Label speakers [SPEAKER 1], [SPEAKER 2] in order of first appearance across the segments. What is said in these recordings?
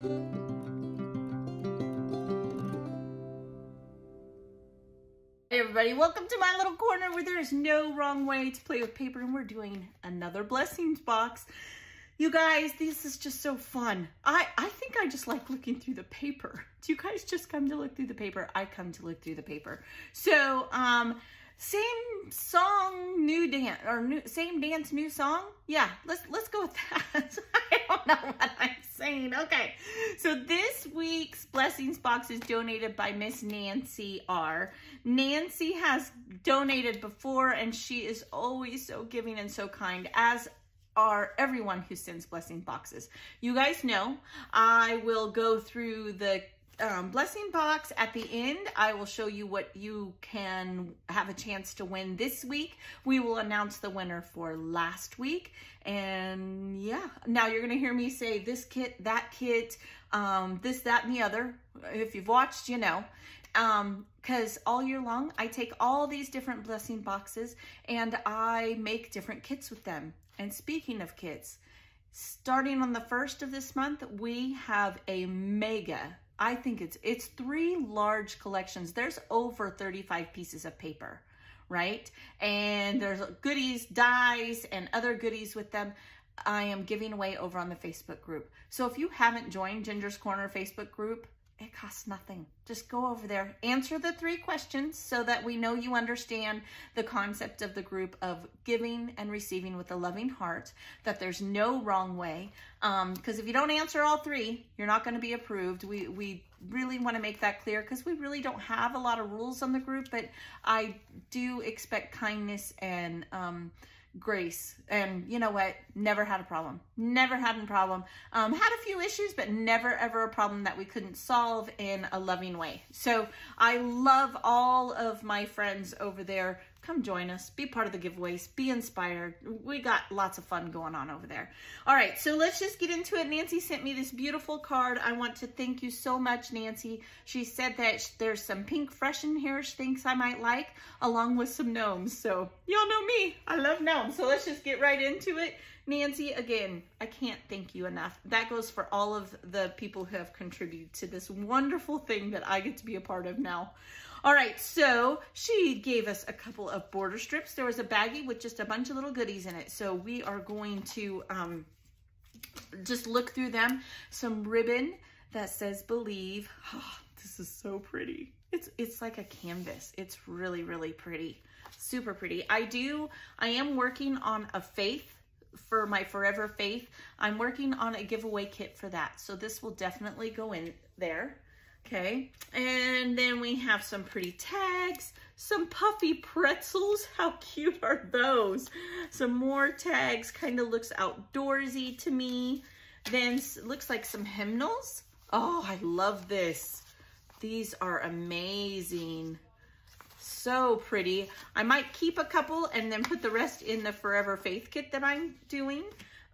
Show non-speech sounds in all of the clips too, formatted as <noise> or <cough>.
[SPEAKER 1] Hey everybody, welcome to my little corner where there's no wrong way to play with paper and we're doing another blessings box. You guys, this is just so fun. I, I think I just like looking through the paper. Do you guys just come to look through the paper? I come to look through the paper. So, um, same song, new dance, or new, same dance, new song. Yeah, let's let's go with that. <laughs> I don't know what I'm saying. Okay, so this week's blessings box is donated by Miss Nancy R. Nancy has donated before, and she is always so giving and so kind, as are everyone who sends blessing boxes. You guys know I will go through the um, blessing box at the end. I will show you what you can have a chance to win this week. We will announce the winner for last week. And yeah, now you're going to hear me say this kit, that kit, um, this, that, and the other. If you've watched, you know. Um, cause all year long, I take all these different blessing boxes and I make different kits with them. And speaking of kits, starting on the first of this month, we have a mega I think it's it's three large collections. There's over 35 pieces of paper, right? And there's goodies, dies, and other goodies with them. I am giving away over on the Facebook group. So if you haven't joined Ginger's Corner Facebook group, it costs nothing. Just go over there, answer the three questions so that we know you understand the concept of the group of giving and receiving with a loving heart, that there's no wrong way. Because um, if you don't answer all three, you're not going to be approved. We, we really want to make that clear because we really don't have a lot of rules on the group, but I do expect kindness and um, grace. And you know what? Never had a problem. Never had a problem. Um, had a few issues, but never ever a problem that we couldn't solve in a loving way. So I love all of my friends over there come join us, be part of the giveaways, be inspired. We got lots of fun going on over there. All right, so let's just get into it. Nancy sent me this beautiful card. I want to thank you so much, Nancy. She said that there's some Pinkfresh in here she thinks I might like, along with some gnomes. So y'all know me, I love gnomes. So let's just get right into it. Nancy, again, I can't thank you enough. That goes for all of the people who have contributed to this wonderful thing that I get to be a part of now. All right, so she gave us a couple of border strips. There was a baggie with just a bunch of little goodies in it. So we are going to um, just look through them. Some ribbon that says believe. Oh, this is so pretty. It's, it's like a canvas. It's really, really pretty. Super pretty. I do, I am working on a faith for my Forever Faith. I'm working on a giveaway kit for that. So this will definitely go in there. Okay, and then we have some pretty tags, some puffy pretzels. <laughs> How cute are those? Some more tags, kind of looks outdoorsy to me. Then looks like some hymnals. Oh, I love this. These are amazing. So pretty. I might keep a couple and then put the rest in the Forever Faith kit that I'm doing.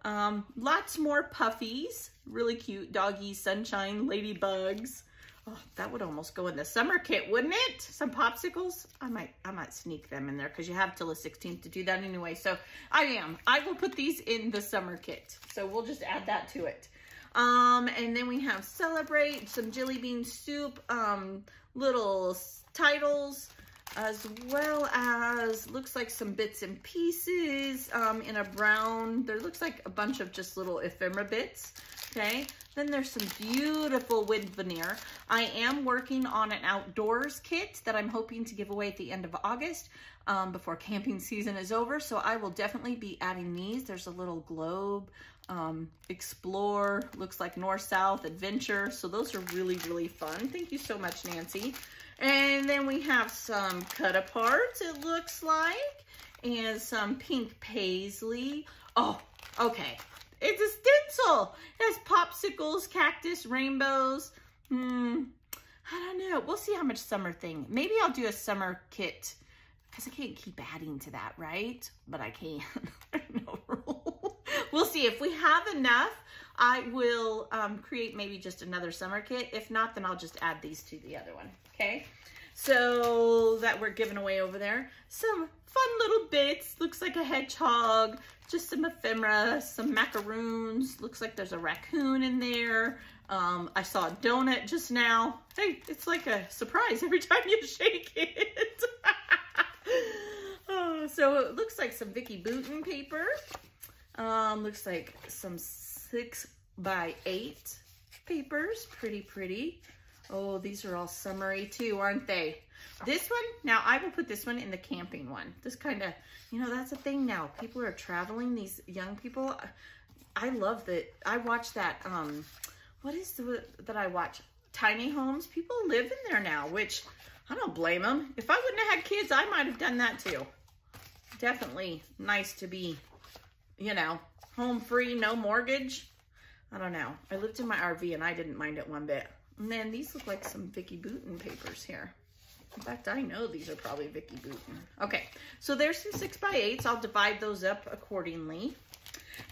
[SPEAKER 1] Um, lots more puffies. Really cute. Doggy, sunshine, ladybugs. Oh, that would almost go in the summer kit, wouldn't it? Some popsicles. I might I might sneak them in there because you have till the 16th to do that anyway. So I am. I will put these in the summer kit. So we'll just add that to it. Um, and then we have Celebrate, some jelly bean soup, um, little titles, as well as looks like some bits and pieces um, in a brown. There looks like a bunch of just little ephemera bits. Okay, then there's some beautiful wood veneer. I am working on an outdoors kit that I'm hoping to give away at the end of August um, before camping season is over. So I will definitely be adding these. There's a little globe, um, explore, looks like north-south, adventure. So those are really, really fun. Thank you so much, Nancy. And then we have some cut aparts, it looks like, and some pink paisley. Oh, okay. It's a stencil. It has popsicles, cactus, rainbows. Hmm. I don't know. We'll see how much summer thing. Maybe I'll do a summer kit because I can't keep adding to that, right? But I can. <laughs> no rule. <laughs> we'll see. If we have enough, I will um, create maybe just another summer kit. If not, then I'll just add these to the other one, okay? So that we're giving away over there. Some fun little bits. Looks like a hedgehog. Just some ephemera, some macaroons. Looks like there's a raccoon in there. Um, I saw a donut just now. Hey, it's like a surprise every <laughs> time you shake it. oh, <laughs> so it looks like some Vicki Boutin paper. Um, looks like some six by eight papers. Pretty, pretty. Oh, these are all summery too, aren't they? This one, now I will put this one in the camping one. This kind of, you know, that's a thing now. People are traveling, these young people. I love that. I watch that, um, what is the, that I watch? Tiny homes. People live in there now, which I don't blame them. If I wouldn't have had kids, I might have done that too. Definitely nice to be, you know, home free, no mortgage. I don't know. I lived in my RV and I didn't mind it one bit. And then these look like some Vicki Boutin papers here. In fact, I know these are probably Vicki Boutin. Okay, so there's some six by eights. I'll divide those up accordingly.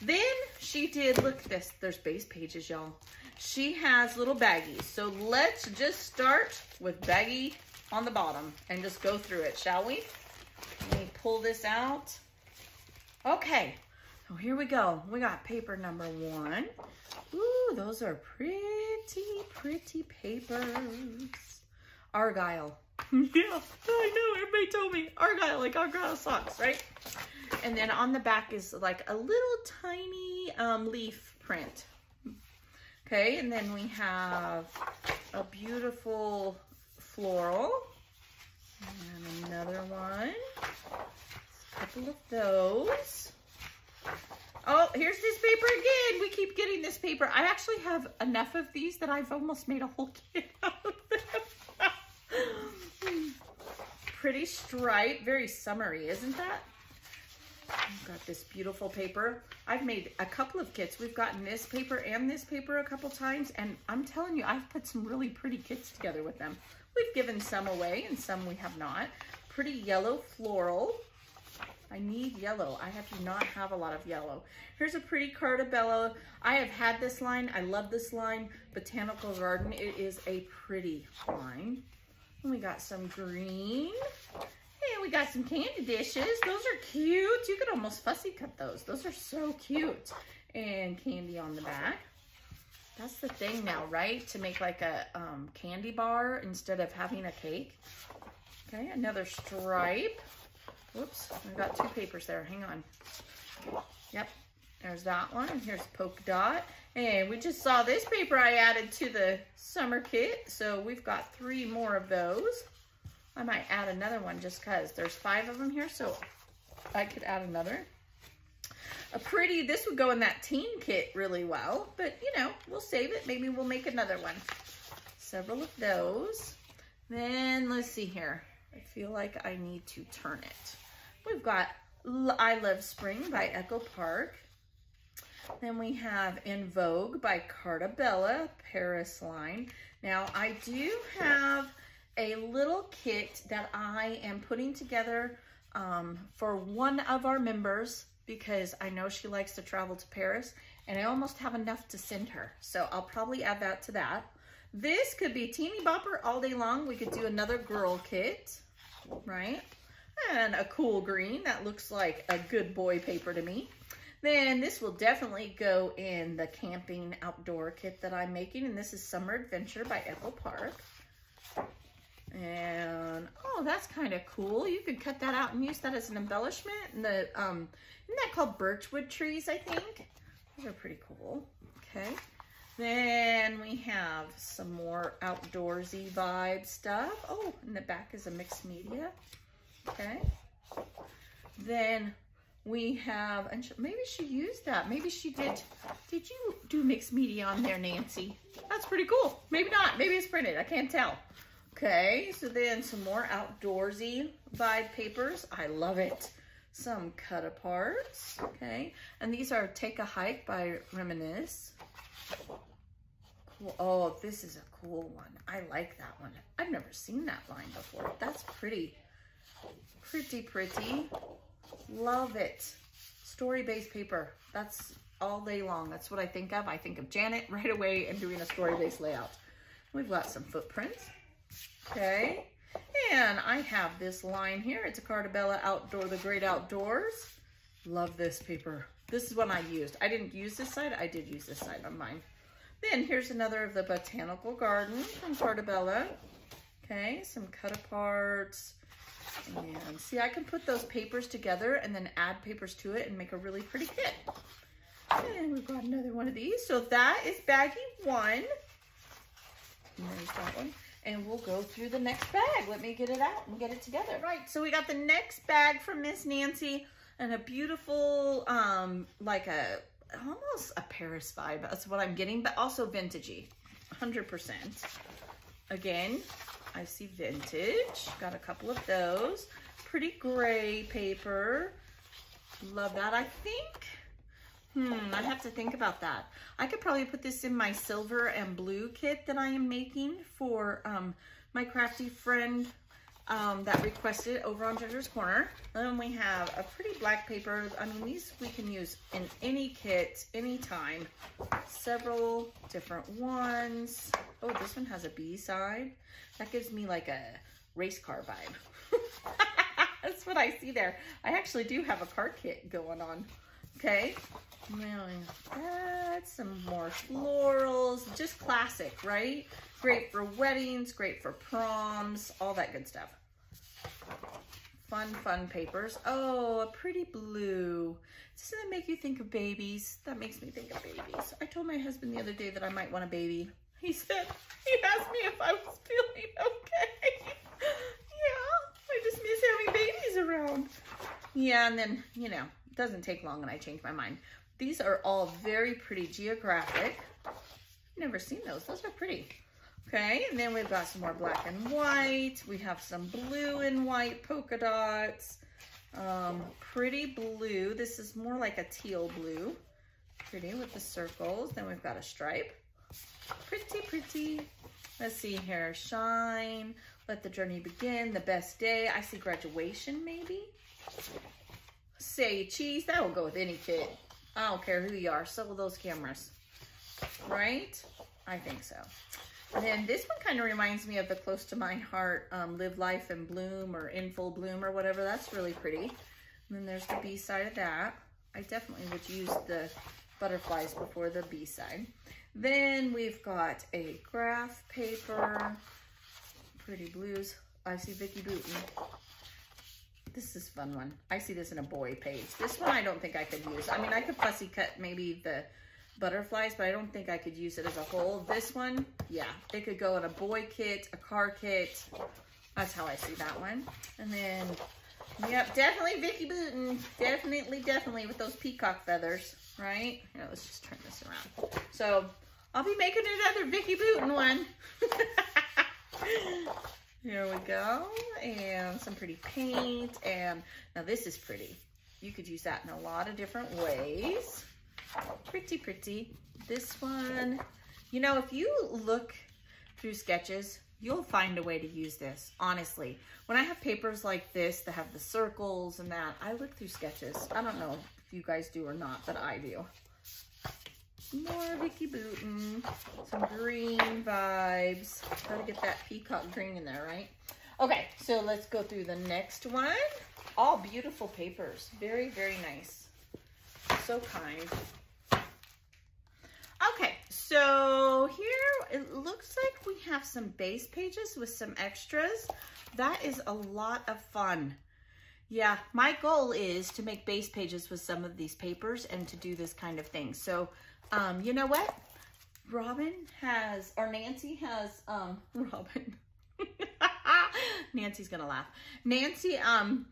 [SPEAKER 1] Then she did, look this, there's base pages, y'all. She has little baggies. So let's just start with baggie on the bottom and just go through it, shall we? Let me pull this out. Okay, so here we go. We got paper number one. Ooh, those are pretty, pretty papers. Argyle. <laughs> yeah, I know. Everybody told me Argyle, like Argyle socks, right? And then on the back is like a little tiny um, leaf print. Okay, and then we have a beautiful floral. And another one. A couple of those. Oh, here's this paper again. We keep getting this paper. I actually have enough of these that I've almost made a whole kit <laughs> out of them. Pretty stripe, very summery, isn't that? I've got this beautiful paper. I've made a couple of kits. We've gotten this paper and this paper a couple times, and I'm telling you, I've put some really pretty kits together with them. We've given some away and some we have not. Pretty yellow floral. I need yellow. I have to not have a lot of yellow. Here's a pretty Carta Bella. I have had this line. I love this line. Botanical Garden. It is a pretty line. And we got some green. And we got some candy dishes. Those are cute. You could almost fussy cut those. Those are so cute. And candy on the back. That's the thing now, right? To make like a um, candy bar instead of having a cake. Okay, another stripe. Whoops, I got two papers there. Hang on. Yep, there's that one. Here's polka dot. And we just saw this paper I added to the summer kit. So we've got three more of those. I might add another one just because there's five of them here. So I could add another. A pretty, this would go in that teen kit really well. But, you know, we'll save it. Maybe we'll make another one. Several of those. Then let's see here. I feel like I need to turn it. We've got I Love Spring by Echo Park. Then we have In Vogue by Carta Bella, Paris line. Now, I do have a little kit that I am putting together um, for one of our members because I know she likes to travel to Paris and I almost have enough to send her. So I'll probably add that to that. This could be teeny bopper all day long. We could do another girl kit, right? And a cool green. That looks like a good boy paper to me. Then this will definitely go in the camping outdoor kit that I'm making. And this is Summer Adventure by Echo Park. And, oh, that's kind of cool. You could cut that out and use that as an embellishment. And the, um, isn't that called birchwood trees, I think? Those are pretty cool. Okay. Then we have some more outdoorsy vibe stuff. Oh, in the back is a mixed media. Okay. Then we have, and maybe she used that. Maybe she did. Did you do mixed media on there, Nancy? That's pretty cool. Maybe not. Maybe it's printed. I can't tell. Okay, so then some more outdoorsy vibe papers. I love it. Some cut aparts. Okay, and these are Take a Hike by Reminisce. Cool. Oh, this is a cool one. I like that one. I've never seen that line before. That's pretty, pretty, pretty. Love it. Story-based paper. That's all day long. That's what I think of. I think of Janet right away and doing a story-based layout. We've got some footprints. Okay. And I have this line here. It's a Carta Bella Outdoor, The Great Outdoors. Love this paper. This is one I used. I didn't use this side. I did use this side on mine. Then here's another of the Botanical Garden from Carta Bella. Okay, some cut aparts. And see, I can put those papers together and then add papers to it and make a really pretty kit. And we've got another one of these. So that is baggie one. And there's that one. And we'll go through the next bag. Let me get it out and get it together. Right, so we got the next bag from Miss Nancy and a beautiful, um, like a, almost a Paris vibe. That's what I'm getting, but also vintagey, 100%. Again, I see vintage. Got a couple of those. Pretty gray paper. Love that. I think, hmm, I have to think about that. I could probably put this in my silver and blue kit that I am making for um, my crafty friend um, that requested over on Ginger's Corner. Then we have a pretty black paper. I mean, these we can use in any kit, anytime. Several different ones. Oh, this one has a B side. That gives me like a race car vibe. <laughs> That's what I see there. I actually do have a car kit going on. Okay. Now some more florals. Just classic, right? Great for weddings, great for proms, all that good stuff. Fun, fun papers. Oh, a pretty blue. Doesn't that make you think of babies? That makes me think of babies. I told my husband the other day that I might want a baby. He said, he asked me if I was feeling okay. <laughs> yeah, I just miss having babies around. Yeah, and then, you know, it doesn't take long and I change my mind. These are all very pretty geographic. Never seen those. Those are pretty. Okay, and then we've got some more black and white. We have some blue and white polka dots. Um, pretty blue. This is more like a teal blue. Pretty with the circles. Then we've got a stripe. Pretty, pretty. Let's see here. Shine. Let the journey begin. The best day. I see graduation, maybe. Say cheese. That will go with any kid. I don't care who you are. So will those cameras. Right? I think so. Then this one kind of reminds me of the close to my heart, um, Live Life and Bloom or In Full Bloom or whatever. That's really pretty. And then there's the B side of that. I definitely would use the butterflies before the B side. Then we've got a graph paper, pretty blues. I see Vicki Boutin. This is fun one. I see this in a boy page. This one I don't think I could use. I mean, I could fussy cut maybe the butterflies, but I don't think I could use it as a whole. This one, yeah, it could go in a boy kit, a car kit. That's how I see that one. And then, yep, definitely Vicki Boutin. Definitely, definitely with those peacock feathers, right? Here, let's just turn this around. So, I'll be making another Vicki Boutin one. <laughs> Here we go. And some pretty paint. And now this is pretty. You could use that in a lot of different ways. Pretty, pretty. This one, you know, if you look through sketches, you'll find a way to use this, honestly. When I have papers like this that have the circles and that, I look through sketches. I don't know if you guys do or not, but I do. More Vicki Boutin, some green vibes. Gotta get that peacock green in there, right? Okay, so let's go through the next one. All beautiful papers. Very, very nice. So kind. Okay, so here it looks like we have some base pages with some extras. That is a lot of fun. Yeah, my goal is to make base pages with some of these papers and to do this kind of thing. So, um, you know what? Robin has, or Nancy has, um, <laughs> Robin. <laughs> Nancy's gonna laugh. Nancy, um,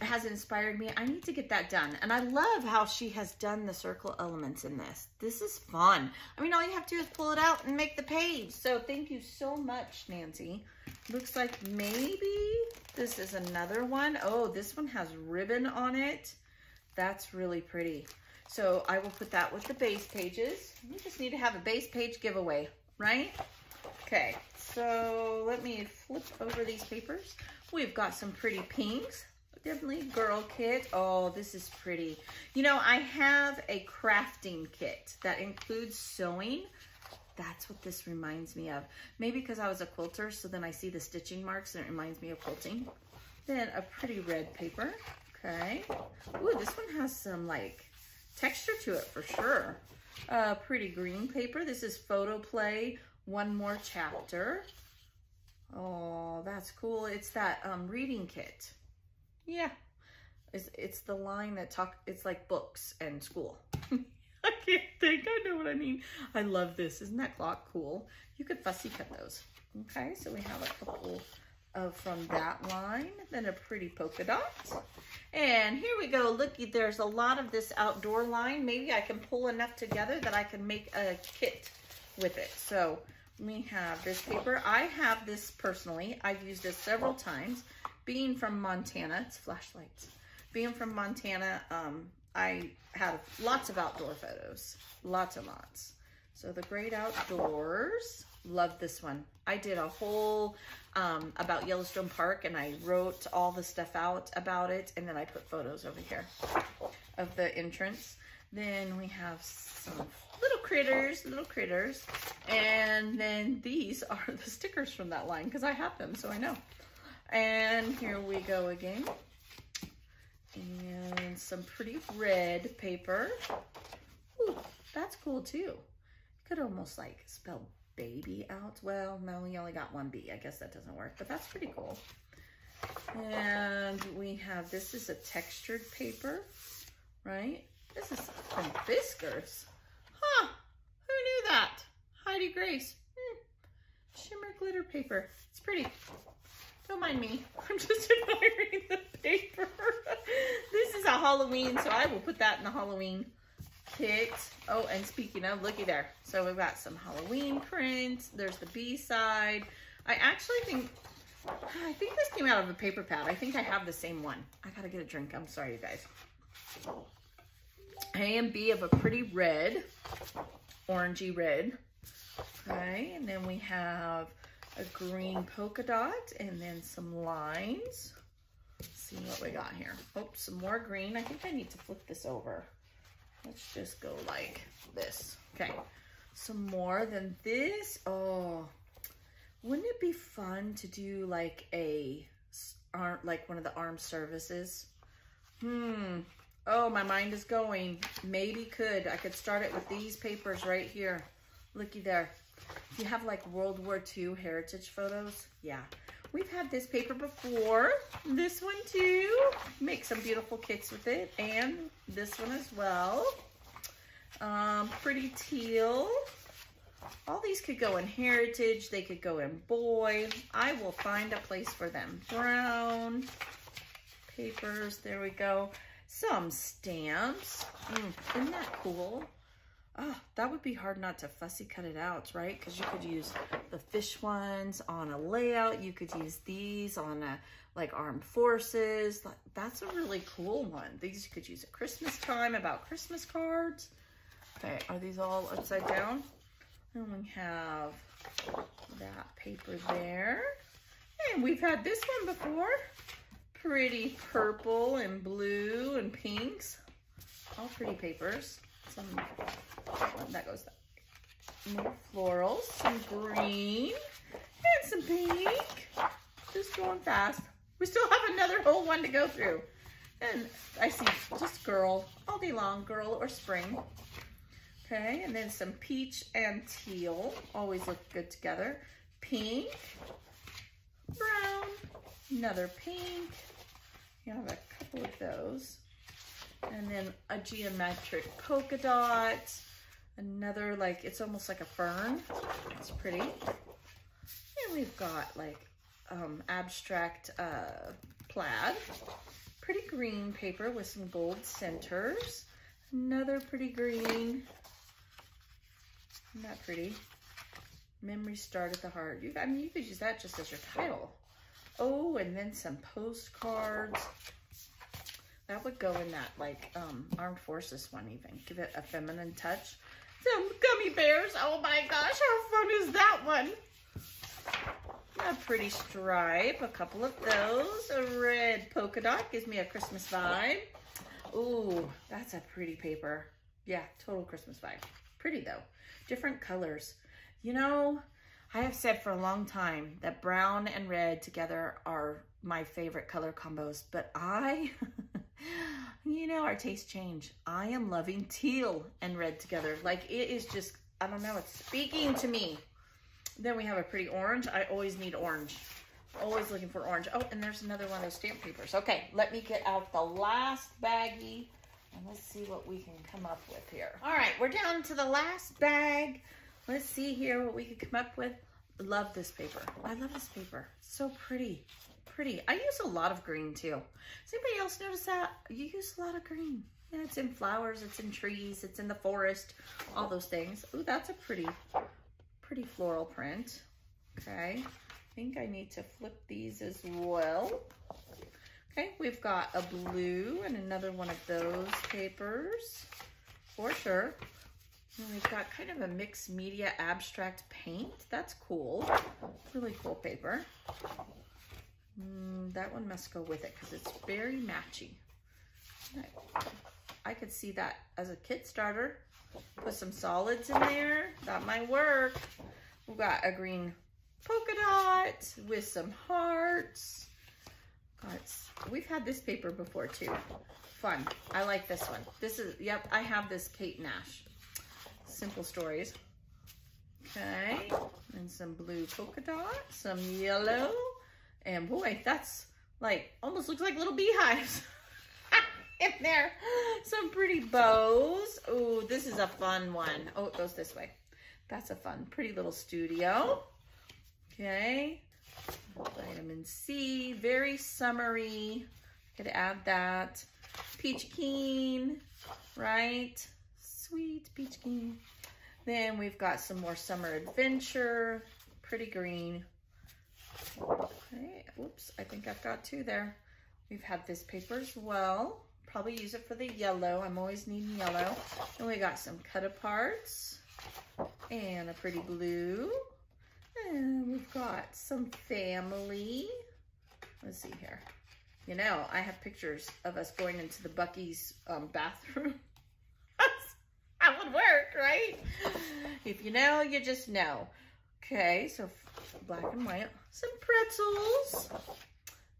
[SPEAKER 1] has inspired me. I need to get that done. And I love how she has done the circle elements in this. This is fun. I mean, all you have to do is pull it out and make the page. So thank you so much, Nancy. Looks like maybe this is another one. Oh, this one has ribbon on it. That's really pretty. So I will put that with the base pages. We just need to have a base page giveaway, right? Okay, so let me flip over these papers. We've got some pretty pinks girl kit. Oh, this is pretty. You know, I have a crafting kit that includes sewing. That's what this reminds me of. Maybe because I was a quilter, so then I see the stitching marks and it reminds me of quilting. Then a pretty red paper. Okay. Ooh, this one has some like texture to it for sure. uh, pretty green paper. This is Photo Play, One More Chapter. Oh, that's cool. It's that um, reading kit. Yeah, it's, it's the line that talk, it's like books and school. <laughs> I can't think, I know what I mean. I love this. Isn't that clock cool? You could fussy cut those. Okay, so we have a couple of from that line, then a pretty polka dot. And here we go. Looky, there's a lot of this outdoor line. Maybe I can pull enough together that I can make a kit with it. So we have this paper. I have this personally. I've used this several times. Being from Montana, it's flashlights. Being from Montana, um, I had lots of outdoor photos, lots and lots. So the great outdoors, love this one. I did a whole um, about Yellowstone Park and I wrote all the stuff out about it and then I put photos over here of the entrance. Then we have some little critters, little critters. And then these are the stickers from that line because I have them, so I know. And here we go again. And some pretty red paper. Ooh, that's cool too. Could almost like spell baby out. Well, no, we only got one B. I guess that doesn't work, but that's pretty cool. And we have, this is a textured paper, right? This is from Fiskars. Huh, who knew that? Heidi Grace. Hmm. Shimmer glitter paper. It's pretty. Don't mind me. <laughs> I'm just admiring the paper. <laughs> this is a Halloween, so I will put that in the Halloween kit. Oh, and speaking of, looky there. So we've got some Halloween prints. There's the B-side. I actually think, I think this came out of a paper pad. I think I have the same one. I gotta get a drink. I'm sorry, you guys. A and B of a pretty red, orangey red. Okay, and then we have a green polka dot and then some lines. Let's see what we got here. Oh, some more green. I think I need to flip this over. Let's just go like this. Okay, some more than this. Oh, wouldn't it be fun to do like a, arm, like one of the armed services? Hmm, oh, my mind is going. Maybe could. I could start it with these papers right here. Looky there. If you have like World War II heritage photos, yeah. We've had this paper before. This one too. Make some beautiful kits with it. And this one as well. Um, pretty teal. All these could go in heritage. They could go in boy. I will find a place for them. Brown papers. There we go. Some stamps. Mm, isn't that cool? Oh, that would be hard not to fussy cut it out, right? Because you could use the fish ones on a layout. You could use these on a, like armed forces. That's a really cool one. These you could use at Christmas time about Christmas cards. Okay, are these all upside down? And we have that paper there. And we've had this one before. Pretty purple and blue and pinks. All pretty papers. Some that goes More florals, some green, and some pink. Just going fast. We still have another whole one to go through. And I see just girl all day long, girl or spring. Okay, and then some peach and teal. Always look good together. Pink, brown, another pink. You have a couple of those. And then a geometric polka dot. Another, like, it's almost like a fern. It's pretty. And we've got, like, um, abstract uh, plaid. Pretty green paper with some gold centers. Another pretty green. Isn't pretty? Memory start at the heart. You, I mean, you could use that just as your title. Oh, and then some postcards. That would go in that, like, um, Armed Forces one even. Give it a feminine touch. Some gummy bears. Oh my gosh, how fun is that one? A pretty stripe, a couple of those. A red polka dot gives me a Christmas vibe. Ooh, that's a pretty paper. Yeah, total Christmas vibe. Pretty though. Different colors. You know, I have said for a long time that brown and red together are my favorite color combos, but I <laughs> <gasps> you know, our tastes change. I am loving teal and red together. Like it is just, I don't know, it's speaking to me. Then we have a pretty orange. I always need orange. Always looking for orange. Oh, and there's another one of those stamp papers. Okay, let me get out the last baggie and let's see what we can come up with here. All right, we're down to the last bag. Let's see here what we can come up with. Love this paper. I love this paper. It's so pretty. Pretty. I use a lot of green too. Does anybody else notice that? You use a lot of green. Yeah, it's in flowers, it's in trees, it's in the forest, all those things. Ooh, that's a pretty, pretty floral print. Okay, I think I need to flip these as well. Okay, we've got a blue and another one of those papers for sure. And we've got kind of a mixed media abstract paint. That's cool. Really cool paper. Mm, that one must go with it because it's very matchy. I could see that as a kit starter. Put some solids in there. That might work. We've got a green polka dot with some hearts. Got, we've had this paper before too. Fun. I like this one. This is, yep, I have this Kate Nash. Simple Stories. Okay, and some blue polka dot, some yellow, and boy, that's like, almost looks like little beehives <laughs> in there. Some pretty bows. Oh, this is a fun one. Oh, it goes this way. That's a fun, pretty little studio. Okay. Vitamin C, very summery. Could add that. Peach Keen, right? Sweet Peach Keen. Then we've got some more summer adventure, pretty green. Okay, oops, I think I've got two there. We've had this paper as well. Probably use it for the yellow. I'm always needing yellow. And we got some cut aparts and a pretty blue. And we've got some family. Let's see here. You know, I have pictures of us going into the Buc-ee's um, bathroom. <laughs> that would work, right? If you know, you just know. Okay, so black and white. Some pretzels.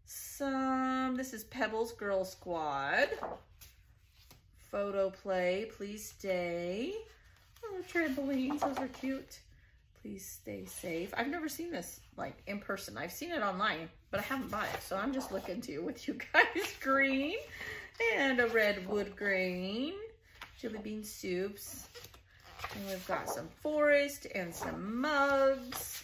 [SPEAKER 1] Some, this is Pebbles Girl Squad. Photo play, please stay. Oh, trampolines, those are cute. Please stay safe. I've never seen this like in person. I've seen it online, but I haven't bought it. So I'm just looking to with you guys. <laughs> Green and a red wood grain. Jelly bean soups. And we've got some forest and some mugs.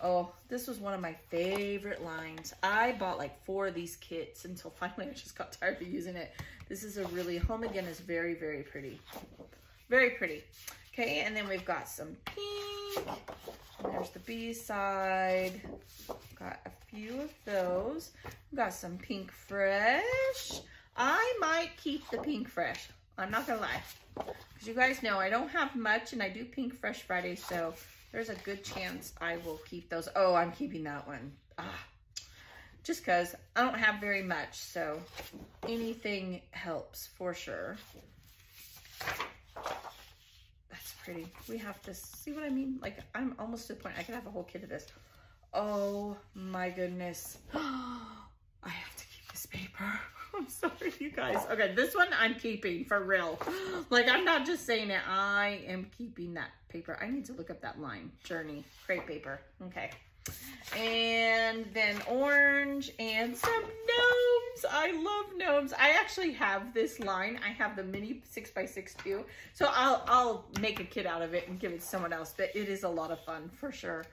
[SPEAKER 1] Oh, this was one of my favorite lines. I bought like four of these kits until <laughs> finally I just got tired of using it. This is a really, Home Again is very, very pretty. Very pretty. Okay, and then we've got some pink. There's the B side. Got a few of those. We've got some Pinkfresh. I might keep the Pinkfresh. I'm not gonna lie. Because you guys know I don't have much and I do Pinkfresh Friday, so there's a good chance I will keep those. Oh, I'm keeping that one. Ah, just because I don't have very much, so anything helps for sure That's pretty. We have to see what I mean. Like, I'm almost to the point I could have a whole kit of this. Oh my goodness. <gasps> I have to keep this paper. <laughs> I'm sorry, you guys. Okay, this one I'm keeping for real. Like, I'm not just saying it. I am keeping that paper. I need to look up that line. Journey. Crepe paper. Okay. And then orange and some gnomes. I love gnomes. I actually have this line. I have the mini 6x6 too. So I'll, I'll make a kit out of it and give it to someone else. But it is a lot of fun for sure.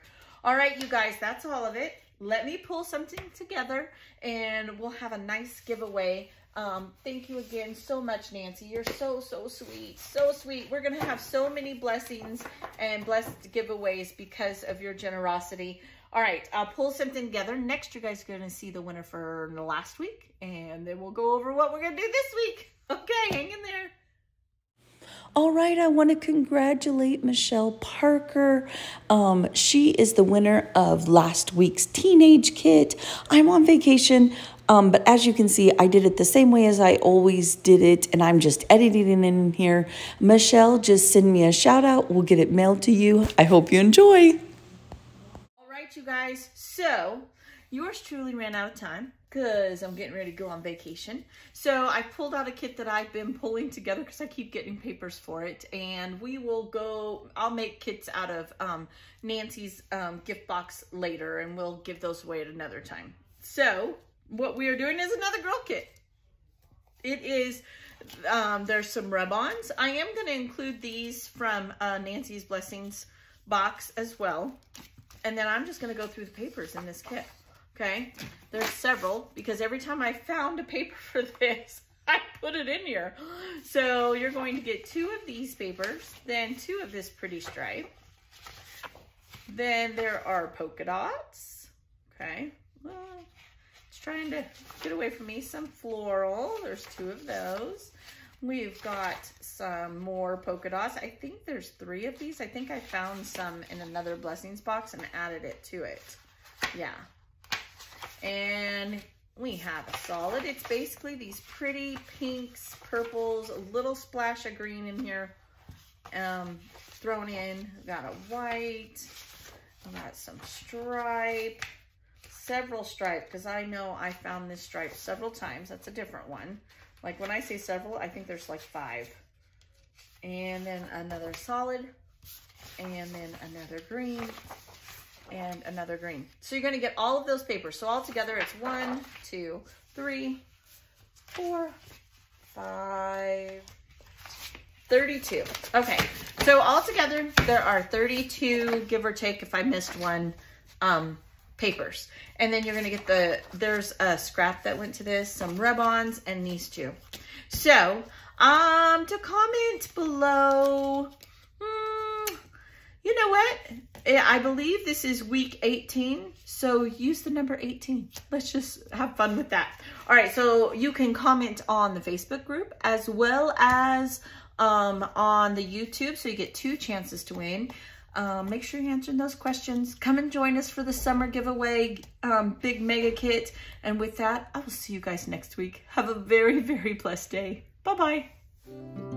[SPEAKER 1] All right, you guys, that's all of it. Let me pull something together and we'll have a nice giveaway. Um, thank you again so much, Nancy. You're so, so sweet. So sweet. We're going to have so many blessings and blessed giveaways because of your generosity. All right, I'll pull something together. Next, you guys are going to see the winner for the last week, and then we'll go over what we're going to do this week. <laughs> Okay, hang in there.
[SPEAKER 2] All right, I want to congratulate Michelle Parker. Um, she is the winner of last week's teenage kit. I'm on vacation, um, but as you can see, I did it the same way as I always did it, and I'm just editing it in here. Michelle, just send me a shout out. We'll get it mailed to you. I hope you enjoy All right,
[SPEAKER 1] you guys. So, yours truly ran out of time. Because I'm getting ready to go on vacation. So I pulled out a kit that I've been pulling together because I keep getting papers for it. And we will go, I'll make kits out of um, Nancy's um, gift box later and we'll give those away at another time. So what we are doing is another girl kit. It is, um, there's some rub-ons. I am going to include these from uh, Nancy's Blessings box as well. And then I'm just going to go through the papers in this kit. Okay, there's several because every time I found a paper <laughs> for this, I put it in here. So you're going to get two of these papers, then two of this pretty stripe. Then there are polka dots. Okay, well, it's trying to get away from me. Some floral, there's two of those. We've got some more polka dots. I think there's three of these. I think I found some in another blessings box and added it to it. Yeah, and we have a solid. It's basically these pretty pinks, purples, a little splash of green in here um, thrown in. got a white. got some stripe. Several stripe, because I know I found this stripe several times. That's a different one. Like when I say several, I think there's like five. And then another solid. And then another green and another green. So you're gonna get all of those papers. So all together it's one, two, three, four, five, 32. Okay, so all together there are 32, give or take if I missed one, um, papers. And then you're gonna get the, there's a scrap that went to this, some rub-ons, and these two. So, um, to comment below, hmm, you know what? I believe this is week 18, so use the number 18. Let's just have fun with that. All right, so you can comment on the Facebook group as well as um, on the YouTube, so you get two chances to win. Um, make sure you're answering those questions. Come and join us for the summer giveaway, um, big mega kit. And with that, I will see you guys next week. Have a very, very blessed day. Bye-bye.